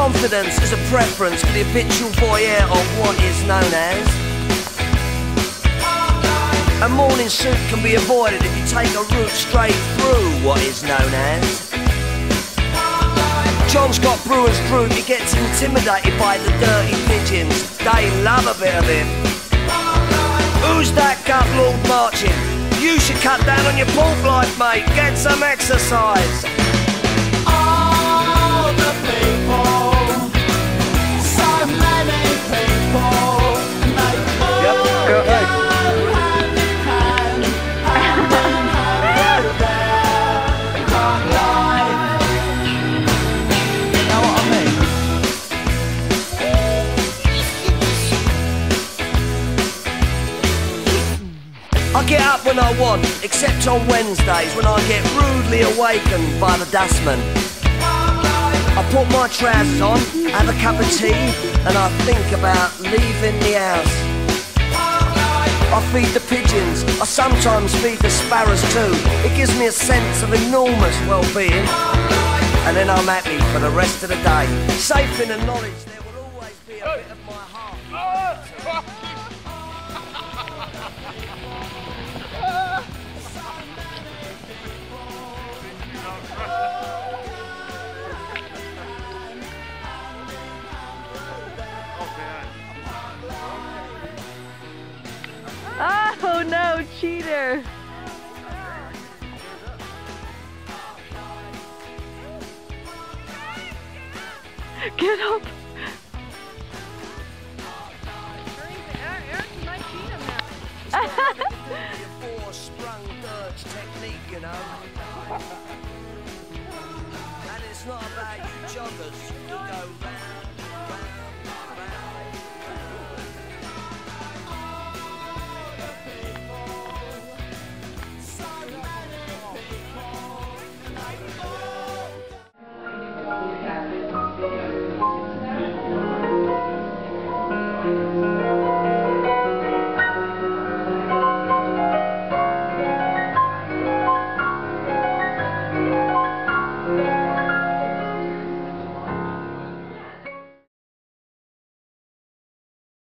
Confidence is a preference for the habitual voyeur of what is known as. A morning suit can be avoided if you take a route straight through what is known as. John's got brewer's fruit, he gets intimidated by the dirty pigeons. They love a bit of him. Who's that gut lord marching? You should cut down on your pork life, mate. Get some exercise. Get up when I want, except on Wednesdays when I get rudely awakened by the dustman. I put my trousers on, have a cup of tea, and I think about leaving the house. I feed the pigeons, I sometimes feed the sparrows too. It gives me a sense of enormous well-being. And then I'm happy for the rest of the day, safe in the knowledge there will always be a bit of my heart. Oh, cheater! Get up! And it's not about you joggers go round.